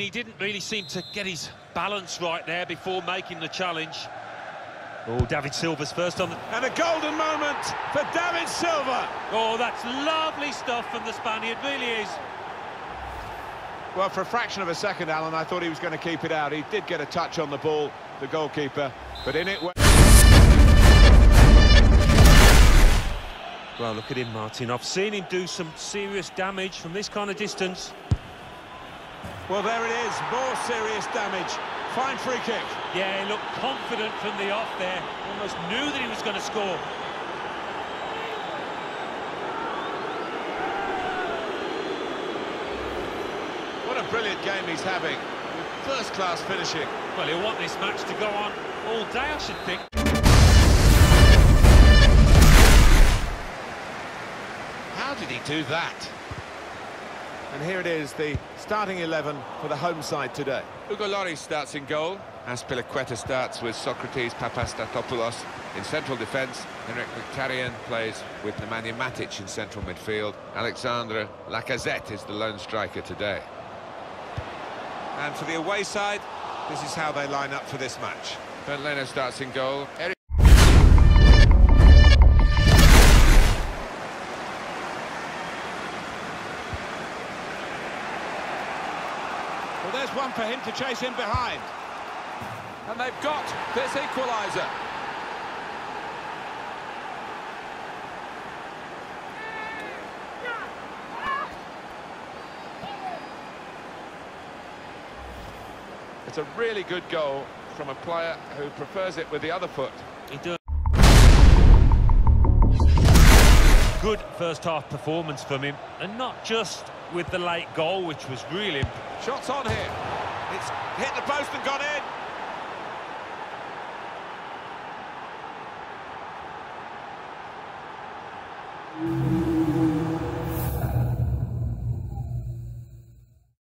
he didn't really seem to get his balance right there before making the challenge. Oh, David Silva's first on the... And a golden moment for David Silva. Oh, that's lovely stuff from the Spaniard, really is. Well, for a fraction of a second, Alan, I thought he was going to keep it out. He did get a touch on the ball, the goalkeeper, but in it... Went. Well, look at him, Martin. I've seen him do some serious damage from this kind of distance. Well, there it is, more serious damage. Fine free kick. Yeah, he looked confident from the off there. Almost knew that he was going to score. What a brilliant game he's having. First-class finishing. Well, he'll want this match to go on all day, I should think. How did he do that? And here it is, the starting 11 for the home side today. Hugo Lloris starts in goal. Azpilicueta starts with Sokratis Papastathopoulos in central defence. Henrikh Mkhitaryan plays with Nemanja Matic in central midfield. Alexandre Lacazette is the lone striker today. And for the away side, this is how they line up for this match. Bernd Leno starts in goal. Eric Well, there's one for him to chase in behind. And they've got this equaliser. It's a really good goal from a player who prefers it with the other foot. He does. First half performance from him, and not just with the late goal, which was really Shots on here. It's hit the post and gone in.